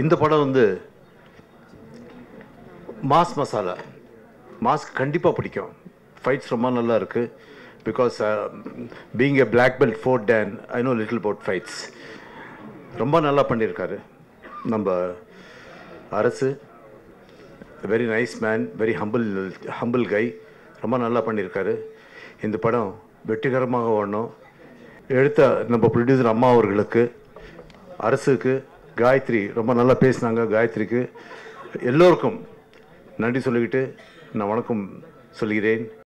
இந்த படம் வந்து மாஸ் மசாலா. மாஸ்க் கண்டிப்பாக பிடிக்கும். ஃபைட்ஸ் ரொம்ப நல்லா இருக்குது because being a black belt fourth dan I know little about fights ரொம்ப நல்லா பண்ணியிருக்காரு. நம்ம Arasu. Very nice man very humble humble guy ரொம்ப நல்லா பண்ணியிருக்காரு. இந்த படம் வெற்றிகரமாக ஓடணும். எடுத்த நம்ம ப்ரொடியூசர் அம்மா அவர்களுக்கு அரசுக்கு காயத்ரி ரொம்ப நல்லா பேசினாங்க காயத்ரிக்கு. எல்லோருக்கும் நன்றி சொல்லிக்கிட்டு நான் வணக்கம் சொல்கிறேன்.